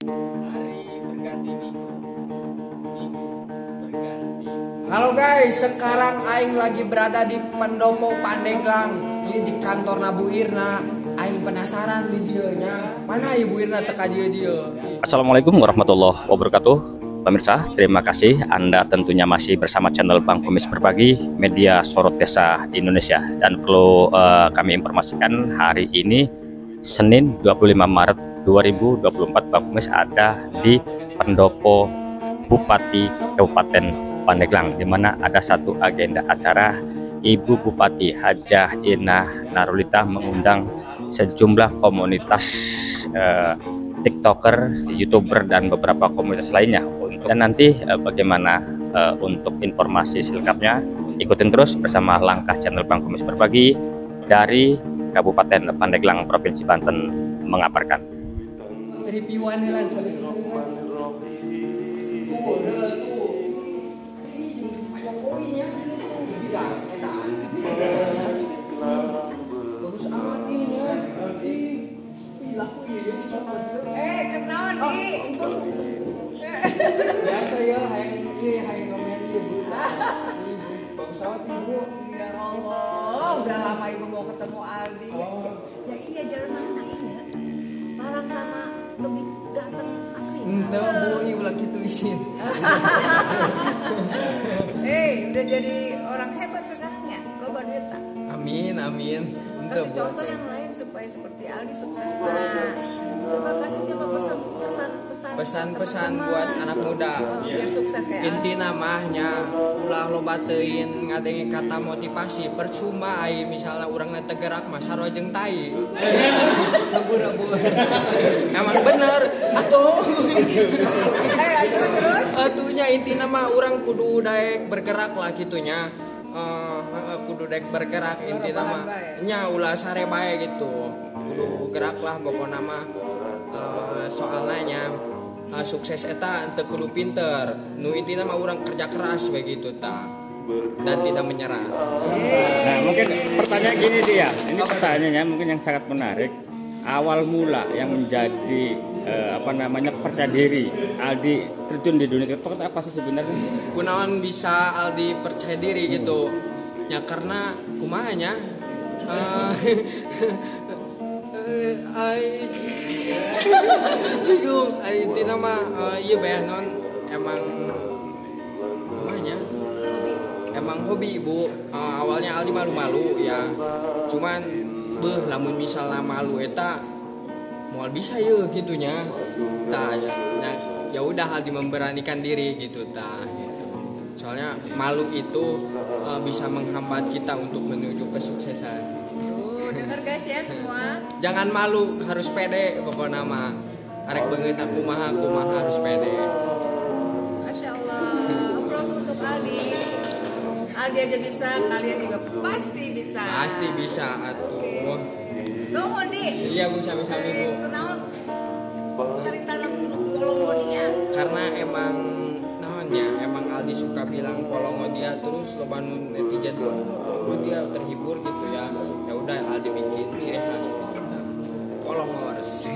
Hari berganti minggu. Minggu berganti. Halo guys, sekarang Aing lagi berada di Pendopo Pandeglang. Ini di kantor Nabu Irna. Aing penasaran di dia nya. Mana Ibu Irna teka dia dia? Assalamualaikum warahmatullahi wabarakatuh. Pemirsa, terima kasih Anda tentunya masih bersama channel Bang Kumis Berbagi Media Sorot Desa Indonesia. Dan perlu uh, kami informasikan hari ini Senin 25 Maret 2024 Bang Kumis ada di Pendopo Bupati Kabupaten Pandeglang di mana ada satu agenda acara Ibu Bupati Hajah Inah Narulita mengundang sejumlah komunitas eh, TikToker, YouTuber dan beberapa komunitas lainnya untuk dan nanti eh, bagaimana eh, untuk informasi selengkapnya ikutin terus bersama langkah channel Bang Komis Berbagi dari Kabupaten Pandeglang Provinsi Banten mengabarkan. Reviewan sorry. Tuh, ada. Bagus amat ini ya. Laku ya. Eh, kenal di. Biasa ya, hayang iya, hayang ngomen iya bu. Ih, Bagus amat ibu. Ya Allah, udah lama ibu mau ketemu Aldi. Oh. Ulah gitu isin. Eh, udah jadi orang hebat sekarang ya. Loba duit tak? Amin, amin. Kasih contoh yang lain supaya seperti Aldi sukses. Nah, coba kasih coba pesan pesan pesan Pesan-pesan buat anak muda. Oh, biar sukses kayak inti namanya ulah lo batein ngadengi kata motivasi. Percuma ai misalnya orang nanti gerak mah sarojeng tai. Lembur emang bener. Atuh. Eh, terus. atuhnya inti nama orang kudu daek bergerak lah gitunya kudu daek bergerak inti nama. nya ulah sare bae gitu. Kudu gerak lah pokoknya nama eh, soalnya eh, sukses eta ente kudu pinter. Nu inti nama orang kerja keras begitu ta. Dan tidak menyerah. Nah, mungkin pertanyaan gini dia. Ini pertanyaannya mungkin yang sangat menarik. Awal mula yang menjadi eh, apa namanya percaya diri Aldi terjun di dunia TikTok itu apa sih sebenarnya? kunaon bisa Aldi percaya diri gitu ya karena kumahanya eh eh, ai bingung. Inti nama eh, iya bayar non emang kumahanya emang hobi ibu Eh, awalnya Aldi malu-malu ya. Cuman beh lamun misalnya malu eta mau bisa ya gitunya. Ta ya nah, ya udah Aldi memberanikan diri gitu ta. gitu soalnya malu itu eh, bisa menghambat kita untuk menuju kesuksesan Tuh, denger guys ya semua. jangan malu harus pede pokoknya mah arek banget aku mah aku mah harus pede Masya Allah, applause untuk Aldi. Aldi aja bisa, kalian juga pasti bisa. pasti bisa atuh Tunggu di. iya bung sami-sami bu Kenal cerita anak grup Polongo dia. karena emang bilang polongo dia terus loba nu netizen tuh polongo dia terhibur gitu ya ya udah Aldi bikin ciri khas kita Polongo harus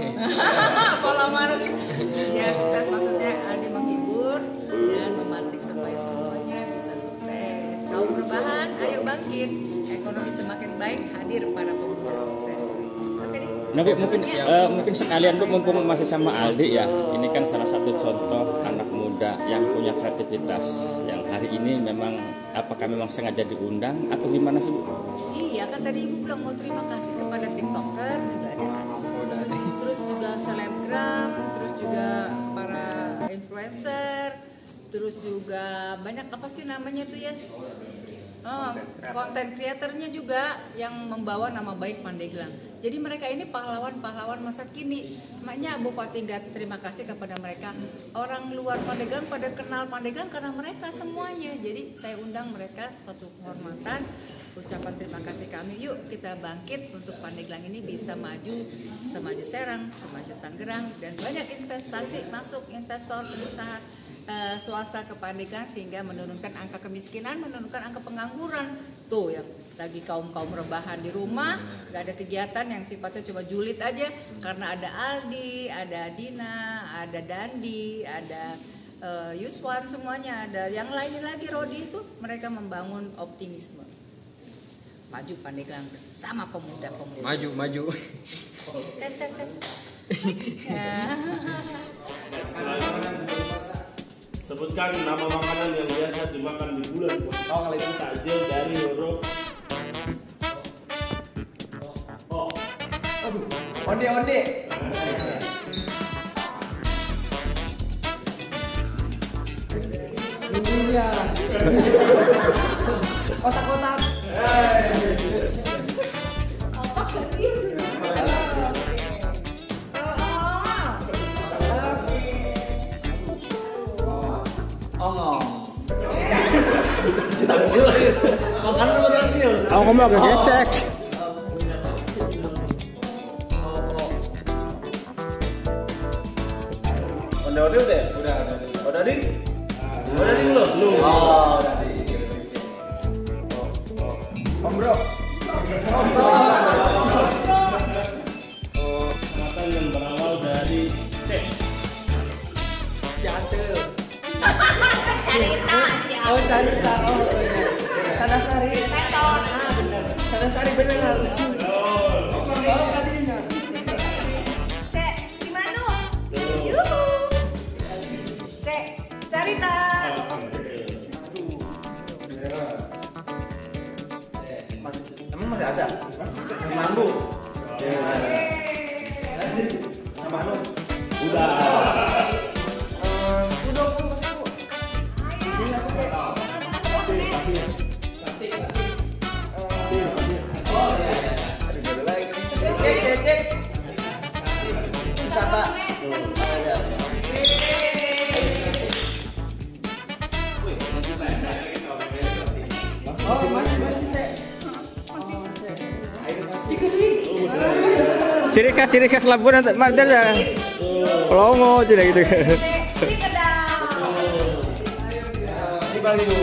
ya sukses maksudnya Aldi menghibur dan memantik supaya semuanya bisa sukses. Kaum perubahan, ayo bangkit. Ekonomi semakin baik, hadir para pemuda sukses. Nah, Bu, mungkin eh, mungkin sekalian Bu mumpung masih sama Aldi ya. Ini kan salah satu contoh anak muda yang punya kreativitas. Yang hari ini memang apakah memang sengaja diundang atau gimana sih Bu? Iya kan tadi ibu bilang mau terima kasih kepada tiktoker juga ada deh terus juga selebgram terus juga para influencer terus juga banyak apa sih namanya tuh ya? Oh, konten kreatornya juga yang membawa nama baik Pandeglang jadi mereka ini pahlawan-pahlawan masa kini. Makanya Bupati nggak terima kasih kepada mereka. Orang luar Pandeglang pada kenal Pandeglang karena mereka semuanya. Jadi saya undang mereka suatu kehormatan. Ucapan terima kasih kami. Yuk kita bangkit untuk Pandeglang ini bisa maju semaju Serang semaju Tangerang dan banyak investasi masuk investor pengusaha eh, swasta ke Pandeglang sehingga menurunkan angka kemiskinan, menurunkan angka pengangguran. Tuh yang lagi kaum-kaum rebahan di rumah, nggak ada kegiatan yang sifatnya cuma julid aja karena ada Aldi, ada Dina, ada Dandi, ada eh, Yuswan semuanya ada yang lain lagi Rodi itu mereka membangun optimisme. Maju Pandeglang bersama pemuda-pemuda. Maju, maju. Tes tes tes. Ya. Sebutkan nama makanan yang biasa dimakan di bulan puasa. Oh, kali itu. Takjil dari huruf Onde onde. Kotak-kotak. Oh, kamu agak gesek. Onde udah. Udah udah. Udah di. Mana nih lo? Lu. Oh, udah di. Om bro. Kata yang berawal dari C. Oh cerita, oh. Sadasari. Ah, benar. Sadasari benar. Manggu. Sama anu. Cek Ciri khas ciri khas Labuan ada ada. Pelongo tidak gitu. Cibaliu.